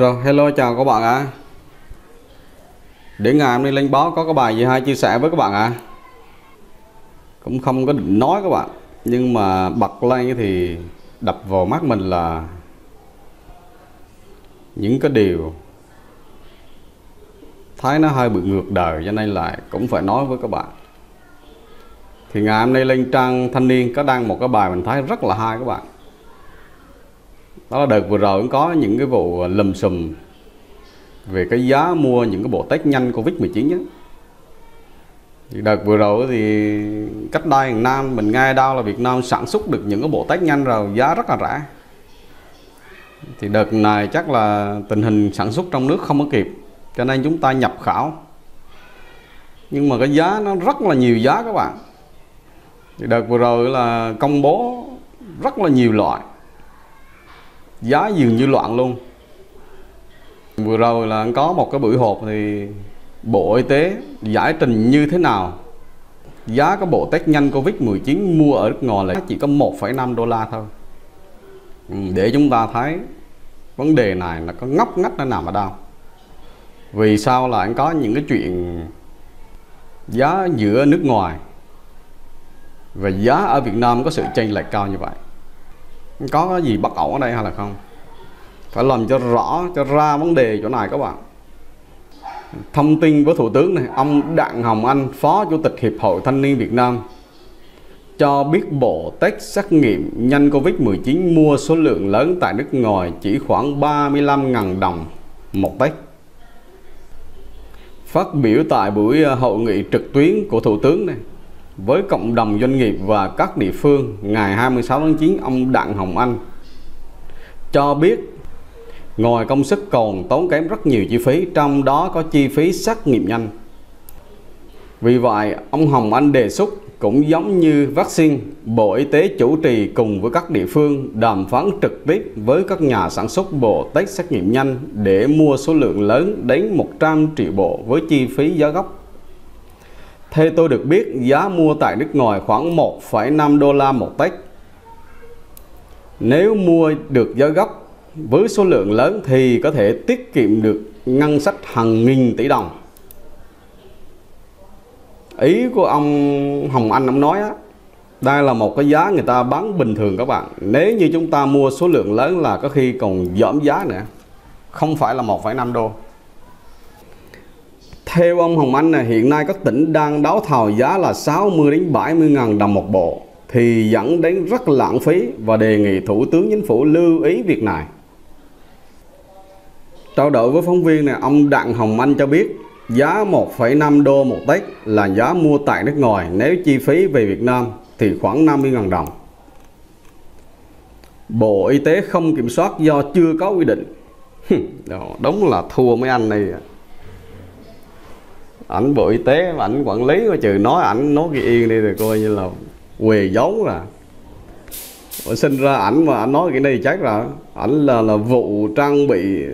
Rồi, hello chào các bạn ạ. Để ngày hôm nay lên báo có cái bài gì hay chia sẻ với các bạn ạ. Cũng không có định nói các bạn, nhưng mà bật lên thì đập vào mắt mình là những cái điều thấy nó hơi bị ngược đời cho nên là cũng phải nói với các bạn. Thì ngày hôm nay lên trang thanh niên có đăng một cái bài mình thấy rất là hay các bạn đó là đợt vừa rồi cũng có những cái vụ lùm xùm về cái giá mua những cái bộ test nhanh Covid-19 nhé. Đợt vừa rồi thì cách đây hàng năm, mình nghe đâu là Việt Nam sản xuất được những cái bộ test nhanh rồi, giá rất là rẻ. Thì đợt này chắc là tình hình sản xuất trong nước không có kịp, cho nên chúng ta nhập khảo. Nhưng mà cái giá nó rất là nhiều giá các bạn. Thì đợt vừa rồi là công bố rất là nhiều loại giá dường như loạn luôn. Vừa rồi là có một cái buổi họp thì bộ y tế giải trình như thế nào? Giá cái bộ test nhanh covid 19 mua ở nước ngoài là chỉ có 1,5 đô la thôi. Ừ, để chúng ta thấy vấn đề này là có ngóc ngách nó nằm ở đâu. Vì sao là anh có những cái chuyện giá giữa nước ngoài và giá ở Việt Nam có sự chênh lệch cao như vậy? Có cái gì bất ổn ở đây hay là không phải làm cho rõ cho ra vấn đề chỗ này các bạn thông tin với thủ tướng này ông Đặng Hồng Anh phó chủ tịch hiệp hội thanh niên Việt Nam cho biết bộ test xét nghiệm nhanh Covid-19 mua số lượng lớn tại nước ngoài chỉ khoảng 35.000 đồng một test. Phát biểu tại buổi ờ, hội nghị trực tuyến của Thủ tướng này, với cộng đồng doanh nghiệp và các địa phương, ngày 26 tháng 9 ông Đặng Hồng Anh cho biết, ngoài công sức còn tốn kém rất nhiều chi phí, trong đó có chi phí xét nghiệm nhanh. Vì vậy, ông Hồng Anh đề xuất cũng giống như vaccine, Bộ Y tế chủ trì cùng với các địa phương đàm phán trực tiếp với các nhà sản xuất bộ test xét nghiệm nhanh để mua số lượng lớn đến 100 triệu bộ với chi phí giá gốc theo tôi được biết, giá mua tại nước ngoài khoảng 1,5 đô la một tách. Nếu mua được giá gốc với số lượng lớn thì có thể tiết kiệm được ngân sách hàng nghìn tỷ đồng. Ý của ông Hồng Anh ông nói á, đây là một cái giá người ta bán bình thường các bạn. Nếu như chúng ta mua số lượng lớn là có khi còn giảm giá nữa. Không phải là 1,5 đô. Theo ông Hồng Anh này, hiện nay các tỉnh đang đấu thầu giá là 60 đến 70 ngàn đồng một bộ thì dẫn đến rất lãng phí và đề nghị Thủ tướng Chính phủ lưu ý việc này. Trao đổi với phóng viên này, ông Đặng Hồng Anh cho biết giá 1,5 đô một tết là giá mua tại nước ngoài nếu chi phí về Việt Nam thì khoảng 50 ngàn đồng. Bộ Y tế không kiểm soát do chưa có quy định. Đúng là thua mấy anh này ảnh bộ y tế mà ảnh quản lý coi trừ nói ảnh, nói cái yên đi rồi coi như là quề giấu à. Sinh ra ảnh mà ảnh nói cái này chắc là ảnh là là vụ trang bị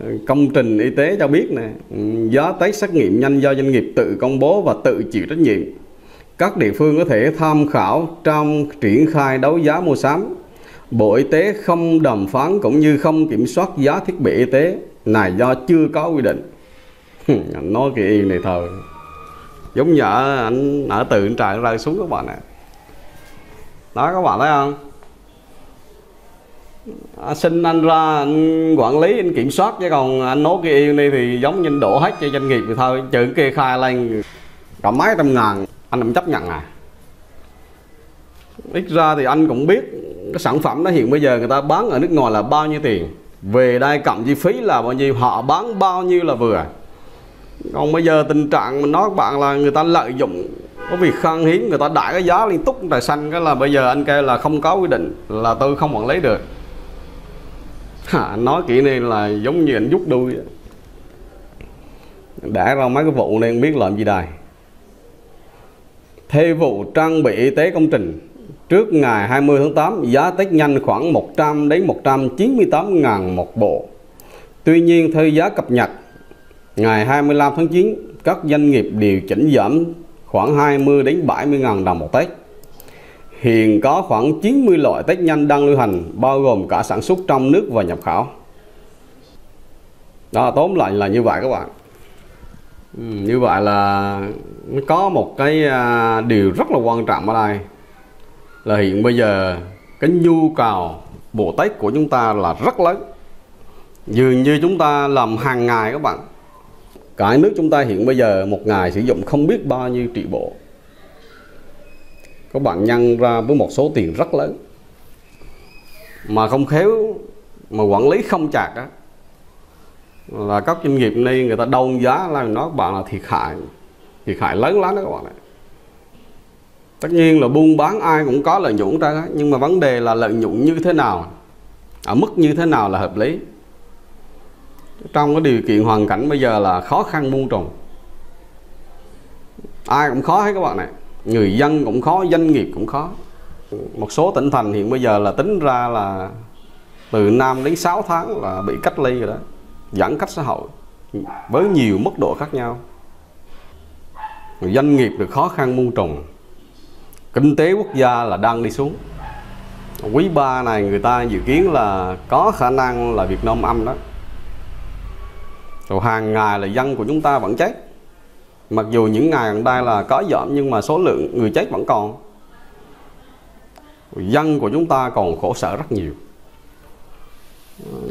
ờ, công trình y tế cho biết nè. Ừ, giá test xét nghiệm nhanh do doanh nghiệp tự công bố và tự chịu trách nhiệm. Các địa phương có thể tham khảo trong triển khai đấu giá mua sắm. Bộ Y tế không đàm phán cũng như không kiểm soát giá thiết bị y tế này do chưa có quy định. anh nói cái yên này thôi giống như ở anh ở từ anh trời rơi xuống các bạn ạ. Đó các bạn thấy không? À, xin anh ra anh quản lý anh kiểm soát chứ còn anh nói cái yên này thì giống như đổ hết cho doanh nghiệp thì thôi trừ kê khai lên. Cả mấy trăm ngàn anh không chấp nhận à? Ít ra thì anh cũng biết cái sản phẩm đó hiện bây giờ người ta bán ở nước ngoài là bao nhiêu tiền. Về đây cộng chi phí là bao nhiêu họ bán bao nhiêu là vừa còn bây giờ tình trạng mình nói các bạn là người ta lợi dụng có việc khan hiếm người ta đại cái giá liên tục tài xanh cái là bây giờ anh kêu là không có quy định là tôi không quản lý được. Hả, nói kỹ này là giống như anh rút đuôi đã ra mấy cái vụ này không biết làm gì đài. Theo vụ trang bị y tế công trình trước ngày 20 tháng 8 giá test nhanh khoảng 100 đến 198 ngàn một bộ. Tuy nhiên theo giá cập nhật Ngày 25 tháng 9, các doanh nghiệp điều chỉnh giảm khoảng 20 đến 70 ngàn đồng một tết. Hiện có khoảng 90 loại tết nhanh đang lưu hành, bao gồm cả sản xuất trong nước và nhập khẩu. đó tóm lại là như vậy các bạn. Ừ, như vậy là có một cái à, điều rất là quan trọng ở đây. Là hiện bây giờ cái nhu cầu bộ tết của chúng ta là rất lớn. Dường như chúng ta làm hàng ngày các bạn cả nước chúng ta hiện bây giờ một ngày sử dụng không biết bao nhiêu triệu bộ. Các bạn nhân ra với một số tiền rất lớn. Mà không khéo, mà quản lý không chặt á, là các doanh nghiệp này người ta đông giá là nó các bạn là thiệt hại thiệt hại lớn lắm đó các bạn ạ. Tất nhiên là buôn bán ai cũng có lợi nhuận ra nhưng mà vấn đề là lợi nhuận như thế nào, ở mức như thế nào là hợp lý trong cái điều kiện hoàn cảnh bây giờ là khó khăn muôn trùng. Ai cũng khó hết các bạn này người dân cũng khó, doanh nghiệp cũng khó. Một số tỉnh thành hiện bây giờ là tính ra là từ 5 đến 6 tháng là bị cách ly rồi đó. Giãn cách xã hội với nhiều mức độ khác nhau. Doanh nghiệp được khó khăn muôn trùng. Kinh tế quốc gia là đang đi xuống. Quý ba này người ta dự kiến là có khả năng là Việt Nam âm đó rồi hàng ngày là dân của chúng ta vẫn chết. Mặc dù những ngày gần đây là có giảm nhưng mà số lượng người chết vẫn còn. Dân của chúng ta còn khổ sở rất nhiều.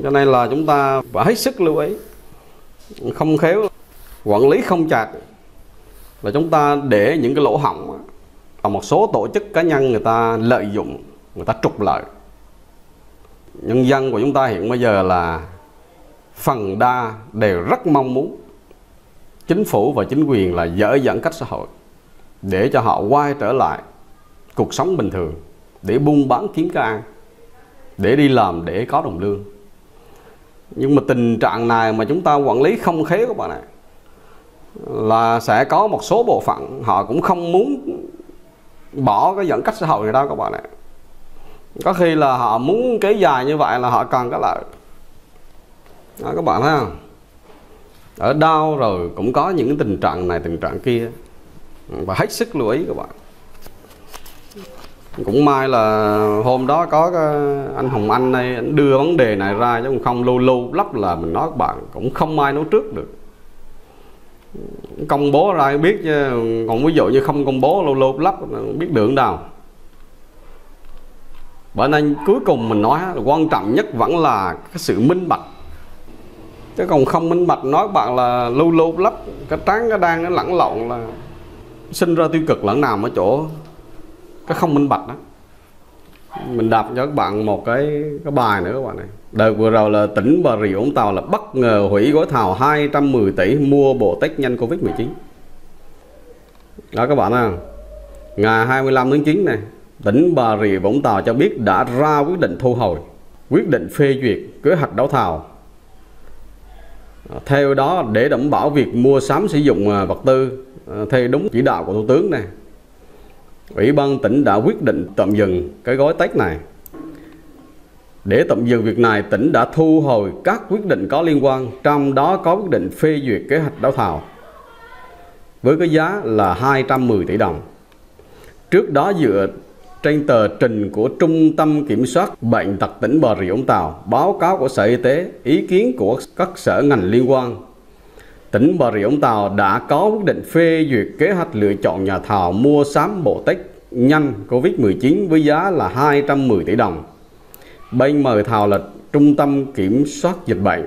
Cho nên là chúng ta phải hết sức lưu ý. Không khéo, quản lý không chặt, là chúng ta để những cái lỗ hỏng. Và một số tổ chức cá nhân người ta lợi dụng, người ta trục lợi. Nhân dân của chúng ta hiện bây giờ là phần đa đều rất mong muốn chính phủ và chính quyền là dỡ giãn cách xã hội để cho họ quay trở lại cuộc sống bình thường, để buôn bán kiếm cái ăn, để đi làm để có đồng lương. Nhưng mà tình trạng này mà chúng ta quản lý không khéo các bạn này là sẽ có một số bộ phận họ cũng không muốn bỏ cái giãn cách xã hội này đâu các bạn ạ. Có khi là họ muốn kéo dài như vậy là họ cần cái lợi đó, các bạn thấy không? Ở đau rồi cũng có những tình trạng này tình trạng kia. Và hết sức lưu ý các bạn. Cũng may là hôm đó có anh Hồng Anh này anh đưa vấn đề này ra chứ không lưu lưu lắp là mình nói các bạn cũng không ai nói trước được. Công bố ra biết chứ còn ví dụ như không công bố lâu lâu lắp biết đường nào? Bởi nên cuối cùng mình nói quan trọng nhất vẫn là cái sự minh bạch chứ còn không minh bạch, nói bạn là lâu lâu lắp cái tráng cái đang nó lẫn lộn là sinh ra tiêu cực lẫn nào ở chỗ cái không minh bạch đó. Mình đọc cho các bạn một cái cái bài nữa các bạn này. Đợt vừa rồi là tỉnh Bà Rịa Vũng Tàu là bất ngờ hủy gói thầu 210 tỷ mua bộ test nhanh Covid 19 đó các bạn à ngày 25 tháng 9 này, tỉnh Bà Rịa Vũng Tàu cho biết đã ra quyết định thu hồi, quyết định phê duyệt kế hoạch đấu thầu. À, theo đó, để đảm bảo việc mua sắm sử dụng à, vật tư à, theo đúng chỉ đạo của thủ tướng này, ủy ban tỉnh đã quyết định tạm dừng cái gói tết này. Để tạm dừng việc này, tỉnh đã thu hồi các quyết định có liên quan, trong đó có quyết định phê duyệt kế hoạch đấu thầu với cái giá là 210 tỷ đồng. Trước đó dựa trên tờ trình của Trung tâm Kiểm soát Bệnh tật tỉnh Bà Rịa Vũng Tàu, báo cáo của Sở Y tế, ý kiến của các sở ngành liên quan. Tỉnh Bà Rịa Vũng Tàu đã có quyết định phê duyệt kế hoạch lựa chọn nhà thầu mua sắm bộ test nhanh COVID-19 với giá là 210 tỷ đồng. Bên mời thầu là Trung tâm Kiểm soát Dịch bệnh.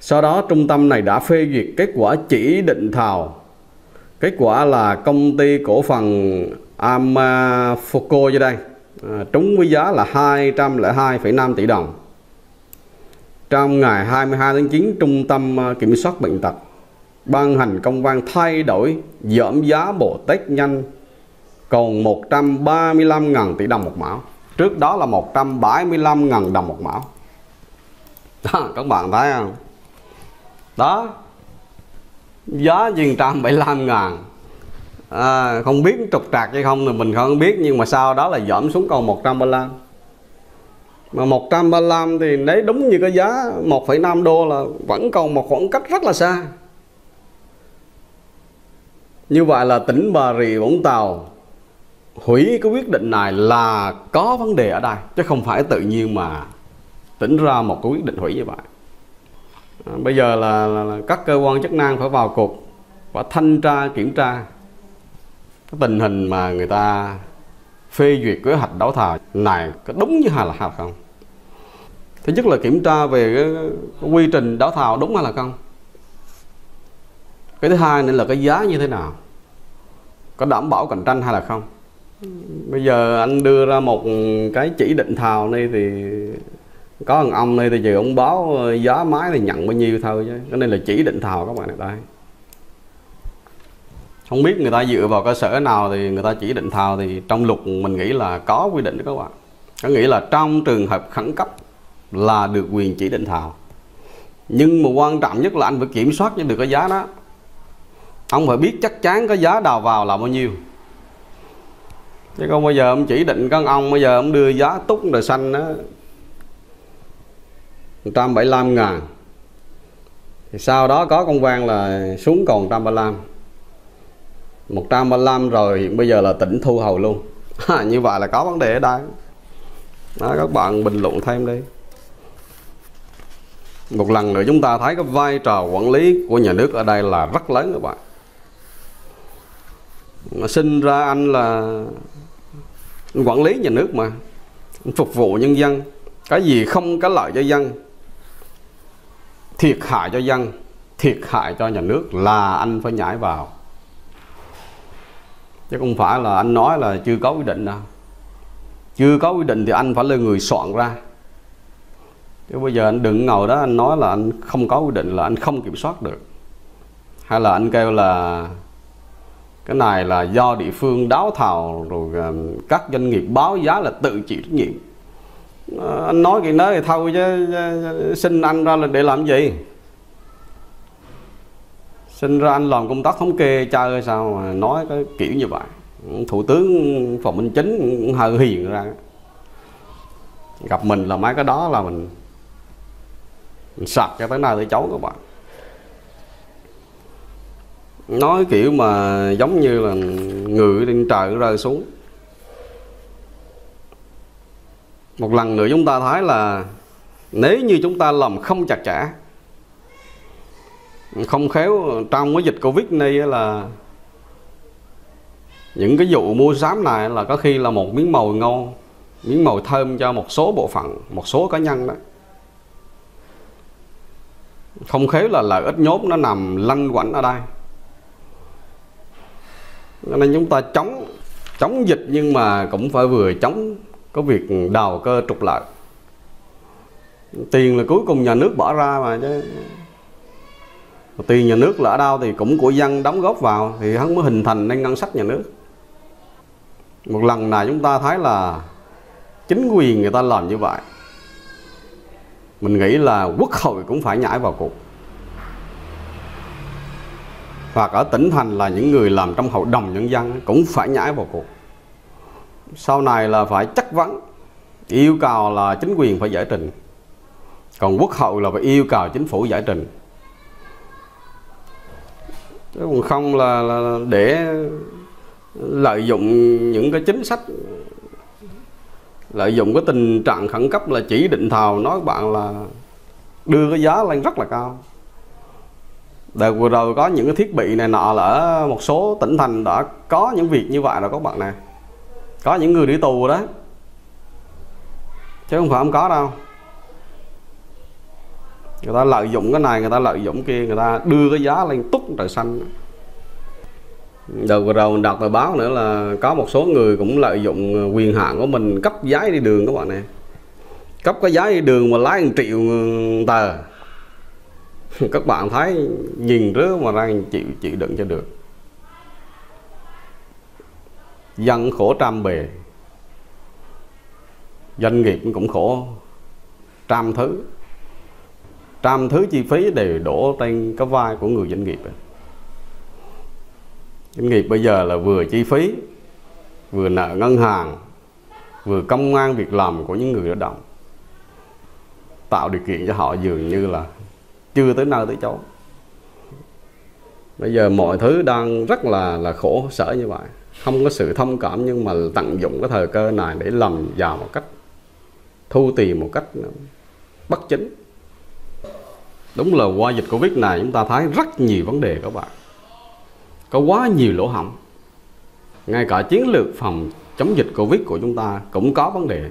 Sau đó trung tâm này đã phê duyệt kết quả chỉ định thầu. Kết quả là công ty cổ phần Amafoco dưới đây. À, trúng với giá là 202,5 tỷ đồng. Trong ngày 22 tháng 9 trung tâm à, kiểm soát bệnh tật ban hành công văn thay đổi giảm giá bộ test nhanh còn 135.000 tỷ đồng một mẫu. Trước đó là 175.000 đồng một mẫu. Đó, các bạn thấy không? Đó giá 175 ngàn à, không biết trục trặc hay không thì mình không biết nhưng mà sau đó là giảm xuống còn 135 mà 135 thì đấy đúng như cái giá 1,5 đô là vẫn còn một khoảng cách rất là xa. Như vậy là tỉnh Bà Rịa Vũng Tàu hủy cái quyết định này là có vấn đề ở đây chứ không phải tự nhiên mà tỉnh ra một cái quyết định hủy như vậy. À, bây giờ là, là, là các cơ quan chức năng phải vào cuộc và thanh tra kiểm tra cái tình hình mà người ta phê duyệt kế hoạch đấu thầu này có đúng như hay là hay không? Thứ nhất là kiểm tra về cái, cái quy trình đấu thầu đúng hay là không? Cái thứ hai nữa là cái giá như thế nào? Có đảm bảo cạnh tranh hay là không? Bây giờ anh đưa ra một cái chỉ định thầu này thì có thằng ông này thì chỉ ông báo giá máy thì nhận bao nhiêu thôi chứ. Cái này là chỉ định thầu các bạn này đây không biết người ta dựa vào cơ sở nào thì người ta chỉ định thầu, thì trong luật mình nghĩ là có quy định đó các bạn. Có nghĩa là trong trường hợp khẩn cấp là được quyền chỉ định thầu. Nhưng mà quan trọng nhất là anh phải kiểm soát được cái giá đó. Ông phải biết chắc chắn cái giá đào vào là bao nhiêu. Chứ không bao giờ ông chỉ định con ông, bây giờ ông đưa giá túc rồi xanh đó 175 ngàn. Thì sau đó có công văn là xuống còn 135 135 rồi hiện bây giờ là tỉnh thu hồi luôn. À, như vậy là có vấn đề ở đây. Đó các bạn bình luận thêm đi. Một lần nữa chúng ta thấy cái vai trò quản lý của nhà nước ở đây là rất lớn các bạn. Mà sinh ra anh là quản lý nhà nước mà phục vụ nhân dân. Cái gì không có lợi cho dân thiệt hại cho dân thiệt hại cho nhà nước là anh phải nhảy vào chứ không phải là anh nói là chưa có quy định đâu. Chưa có quy định thì anh phải là người soạn ra. Chứ bây giờ anh đừng ngồi đó anh nói là anh không có quy định, là anh không kiểm soát được. Hay là anh kêu là cái này là do địa phương đáo thầu, rồi ờ, các doanh nghiệp báo giá là tự chịu trách nhiệm. Ờ, anh nói cái nói thì thôi chứ, xin anh ra là để làm gì? Sinh ra anh làm công tác thống kê chơi sao mà nói cái kiểu như vậy. Thủ tướng phạm minh chính cũng hơi hiền ra. Gặp mình là mấy cái đó là mình, mình sạc cho tới nay tới cháu các bạn. Nói kiểu mà giống như là người trên trời rơi xuống. Một lần nữa chúng ta thấy là nếu như chúng ta làm không chặt chẽ không khéo, trong cái dịch covid này là những cái vụ mua sắm này là có khi là một miếng mồi ngon miếng mồi thơm cho một số bộ phận, một số cá nhân đó. Không khéo là lợi ích nhốt nó nằm lăn quẩn ở đây. Nên chúng ta chống chống dịch nhưng mà cũng phải vừa chống có việc đào cơ trục lợi. Tiền là cuối cùng nhà nước bỏ ra mà chứ tiền nhà nước là ở đâu thì cũng của dân đóng góp vào thì hắn mới hình thành nên ngân sách nhà nước. Một lần này chúng ta thấy là chính quyền người ta làm như vậy, mình nghĩ là quốc hội cũng phải nhảy vào cuộc. Hoặc ở tỉnh thành là những người làm trong hội đồng nhân dân cũng phải nhảy vào cuộc. Sau này là phải chất vấn, yêu cầu là chính quyền phải giải trình. Còn quốc hội là phải yêu cầu chính phủ giải trình còn không là, là để lợi dụng những cái chính sách lợi dụng cái tình trạng khẩn cấp là chỉ định thầu nói bạn là đưa cái giá lên rất là cao. Đợt vừa rồi có những cái thiết bị này nọ là ở một số tỉnh thành đã có những việc như vậy rồi các bạn nè. Có những người đi tù đó. Chứ không phải không có đâu người ta lợi dụng cái này người ta lợi dụng kia người ta đưa cái giá lên túc trời xanh. Đợt vừa rồi mình đọc tờ báo nữa là có một số người cũng lợi dụng ờ, quyền hạn của mình cấp giấy đi đường các bạn nè, cấp cái giấy đi đường mà lái 1 triệu ờ, tờ. Các bạn thấy nhìn rứa mà ra chịu chịu đựng cho được. Dân khổ trăm bề. Doanh nghiệp cũng khổ trăm thứ trăm thứ chi phí đều đổ trên cái vai của người doanh nghiệp doanh nghiệp bây giờ là vừa chi phí, vừa nợ ngân hàng, vừa công an việc làm của những người lao động, tạo điều kiện cho họ dường như là chưa tới nơi tới chỗ bây giờ mọi thứ đang rất là là khổ sở như vậy. Không có sự thông cảm nhưng mà tận dụng cái thời cơ này để làm giàu một cách, thu tiền một cách bất chính đúng là qua dịch Covid này chúng ta thấy rất nhiều vấn đề các bạn. Có quá nhiều lỗ hổng. Ngay cả chiến lược phòng chống dịch Covid của chúng ta cũng có vấn đề.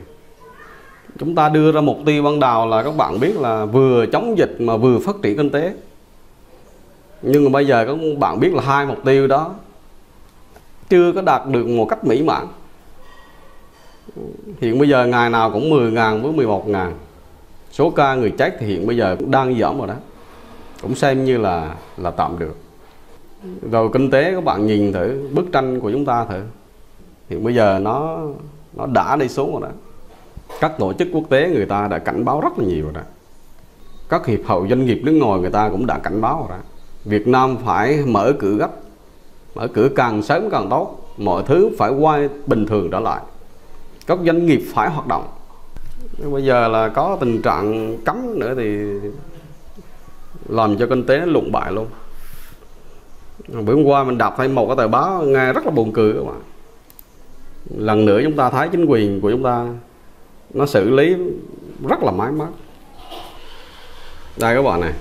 Chúng ta đưa ra mục tiêu ban đầu là các bạn biết là vừa chống dịch mà vừa phát triển kinh tế. Nhưng mà bây giờ các bạn biết là hai mục tiêu đó chưa có đạt được một cách mỹ mãn. Hiện bây giờ ngày nào cũng 10 ngàn với 11 ngàn số ca người chết thì hiện bây giờ cũng đang giảm rồi đó. Cũng xem như là là tạm được. Rồi kinh tế, các bạn nhìn thử, bức tranh của chúng ta thử. Hiện bây giờ nó nó đã đi xuống rồi đó. Các tổ chức quốc tế người ta đã cảnh báo rất là nhiều rồi đó. Các hiệp hội doanh nghiệp nước ngoài người ta cũng đã cảnh báo rồi đó. Việt Nam phải mở cửa gấp, mở cửa càng sớm càng tốt. Mọi thứ phải quay bình thường trở lại. Các doanh nghiệp phải hoạt động bây giờ là có tình trạng cấm nữa thì làm cho kinh tế nó lụng bại luôn. Bữa hôm qua mình đọc thấy một cái tờ báo nghe rất là buồn cười các bạn. Lần nữa chúng ta thấy chính quyền của chúng ta nó xử lý rất là máy móc. Đây các bạn này,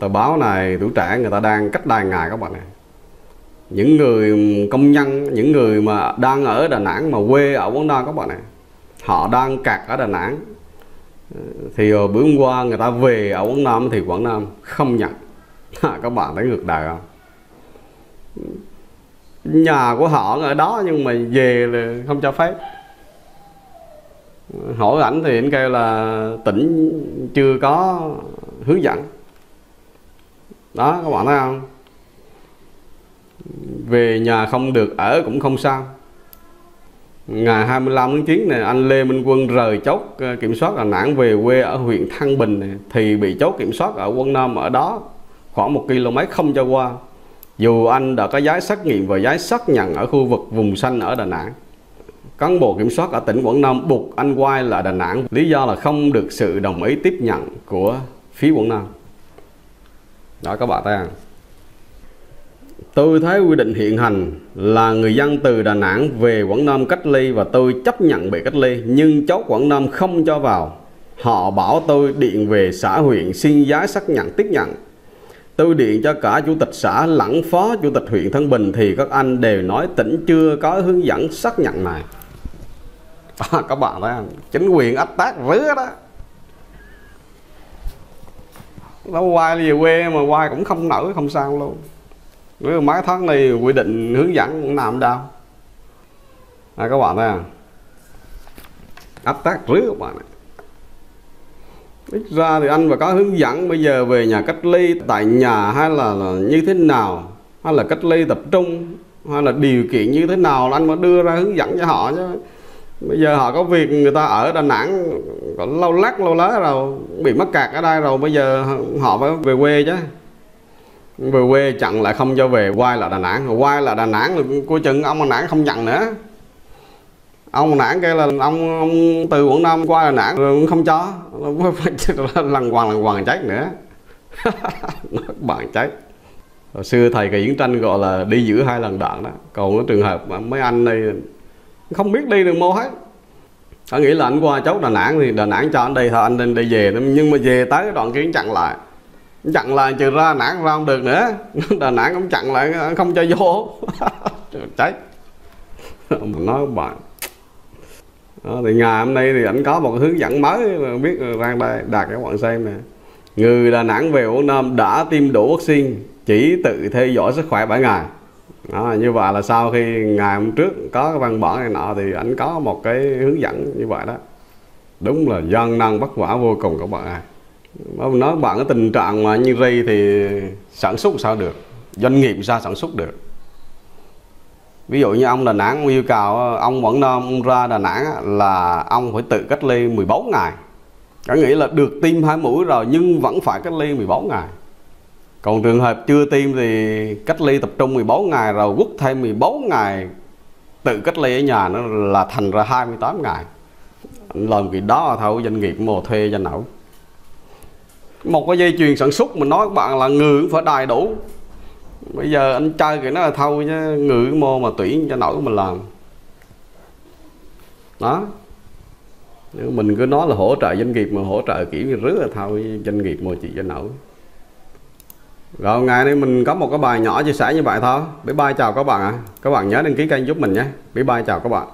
tờ báo này, tuổi trẻ người ta đang cách đài ngày các bạn này. Những người công nhân, những người mà đang ở Đà Nẵng mà quê ở Quảng Nam các bạn này họ đang cạt ở Đà Nẵng. Ờ, thì ờ, bữa hôm qua người ta về ở Quảng Nam thì Quảng Nam không nhận. Các bạn thấy ngược đời không? Nhà của họ ở đó nhưng mà về là không cho phép. Hỏi ảnh thì anh kêu là tỉnh chưa có hướng dẫn. Đó, các bạn thấy không? Về nhà không được, ở cũng không sao ngày 25 tháng 9 này anh Lê Minh Quân rời chốt ờ, kiểm soát Đà Nẵng về quê ở huyện Thăng Bình này, thì bị chốt kiểm soát ở quân Nam ở đó khoảng một km không cho qua. Dù anh đã có giấy xét nghiệm và giấy xác nhận ở khu vực vùng xanh ở Đà Nẵng cán bộ kiểm soát ở tỉnh Quảng Nam buộc anh quay lại Đà Nẵng. Lý do là không được sự đồng ý tiếp nhận của phía Quảng Nam. Đó các bạn thấy không? Tôi thấy quy định hiện hành là người dân từ Đà Nẵng về Quảng Nam cách ly và tôi chấp nhận bị cách ly nhưng chốt Quảng Nam không cho vào. Họ bảo tôi điện về xã huyện xin giấy xác nhận tiếp nhận. Tôi điện cho cả chủ tịch xã lẫn phó chủ tịch huyện Thân Bình thì các anh đều nói tỉnh chưa có hướng dẫn xác nhận này. À, các bạn thấy không? Chính quyền ách tác rứa đó. Nó quay về quê mà quay cũng không nổi không sao luôn với máy tháng này quy định hướng dẫn làm đâu à, các bạn thấy à áp tác rứa các bạn này ít ra thì anh và có hướng dẫn bây giờ về nhà cách ly tại nhà hay là, là như thế nào? Hay là cách ly tập trung? Hay là điều kiện như thế nào là anh mới đưa ra hướng dẫn cho họ chứ? Bây giờ họ có việc người ta ở Đà Nẵng còn lâu lắc lâu lá rồi bị mắc kẹt ở đây rồi bây giờ họ phải về quê chứ về quê chặn lại không cho về quay là Đà Nẵng. Quay là Đà Nẵng rồi cuối chừng ông Đà Nẵng không nhận nữa. Ông Đà Nẵng kêu là ông, ông từ Quảng Nam qua Đà Nẵng rồi không cho. Lần hoàng lần hoàng chết nữa. Bạn chết. Hồi xưa thầy cái diễn tranh gọi là đi giữ hai lần đạn đó. Còn cái trường hợp mà mấy anh đây không biết đi đường mô hết. Anh nghĩ là anh qua chốt Đà Nẵng thì Đà Nẵng cho anh đi thôi anh nên đi về. Nhưng mà về tới cái đoạn kiến chặn lại chặn lại trừ ra nản ra không được nữa. Đà nản cũng chặn lại không cho vô. Cháy mình nói các bạn đó, thì ngày hôm nay thì anh có một hướng dẫn mới mà biết ra đây đạt các bạn xem nè. Người đà nẵng về quảng nam đã tiêm đủ vaccine chỉ tự theo dõi sức khỏe 7 ngày. Đó, như vậy là sau khi ngày hôm trước có cái văn bản này nọ thì anh có một cái hướng dẫn như vậy đó. Đúng là gian nan vất vả vô cùng các bạn ạ. à ông nói bạn cái tình trạng mà như đây thì sản xuất sao được? Doanh nghiệp sao sản xuất được? Ví dụ như ông Đà Nẵng yêu cầu ông Quảng Nam ông ra Đà Nẵng là ông phải tự cách ly 14 ngày. Có nghĩa là được tiêm hai mũi rồi nhưng vẫn phải cách ly 14 ngày. Còn trường hợp chưa tiêm thì cách ly tập trung 14 ngày rồi quất thêm 14 ngày tự cách ly ở nhà nó là thành ra 28 ngày. Làm cái đó thôi, doanh nghiệp mồ thuê cho nổi một cái dây chuyền sản xuất mình nói các bạn là người cũng phải đầy đủ. Bây giờ anh chơi cái nó là thâu chứ người mô mà tuyển cho nổi mình làm. Đó. Mình cứ nói là hỗ trợ doanh nghiệp mà hỗ trợ kiểu như rứa là thôi doanh nghiệp mà chị cho nổi. Rồi ngày nay mình có một cái bài nhỏ chia sẻ như vậy thôi. Bye bye chào các bạn ạ? À. các bạn nhớ đăng ký kênh giúp mình nhé. Bye bye chào các bạn.